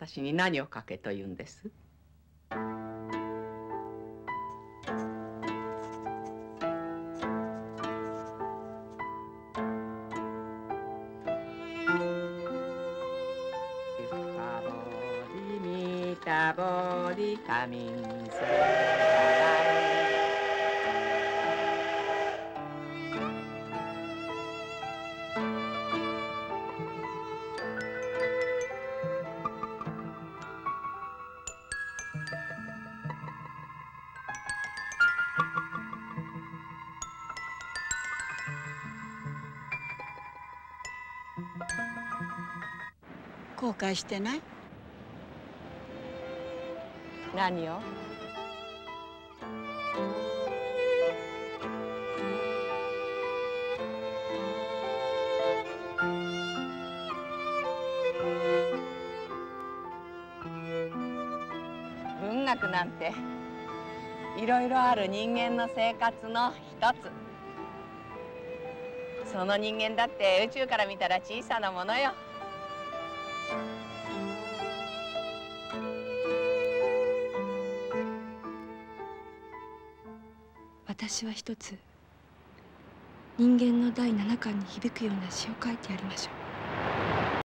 私に何を書けと言うんです？たぼり仮眠せ後悔してない？何を？文学なんていろいろある人間の生活の一つ。その人間だって宇宙から見たら小さなものよ。私は一つ人間の第七巻に響くような詩を書いてやりましょう。